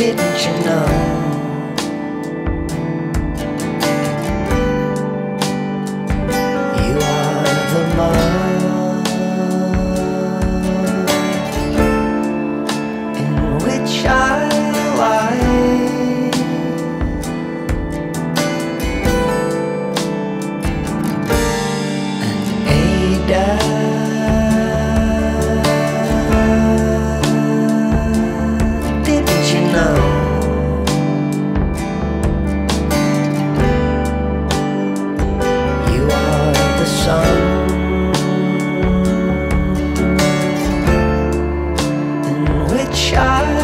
Didn't you know? shine.